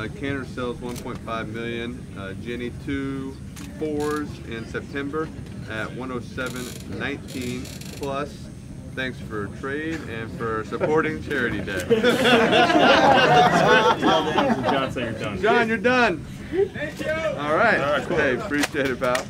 Uh, Cantor sells 1.5 million. Uh, Ginnie two fours in September at 107.19 plus. Thanks for trade and for supporting Charity Day. John, you're done. John, you're done. Thank you. All right. All right cool. Hey, appreciate it, pal.